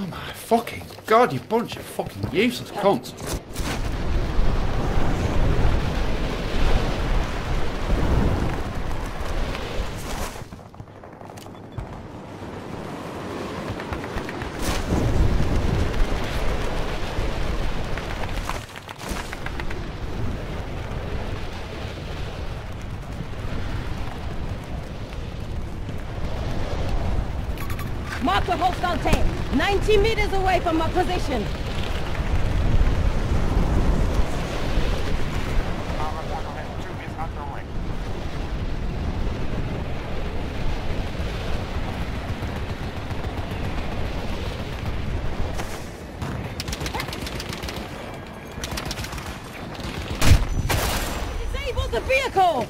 Oh my fucking god, you bunch of fucking useless cunts. Mark the hostile tank. 90 meters away from my position. 2 is underway. Disable the vehicle!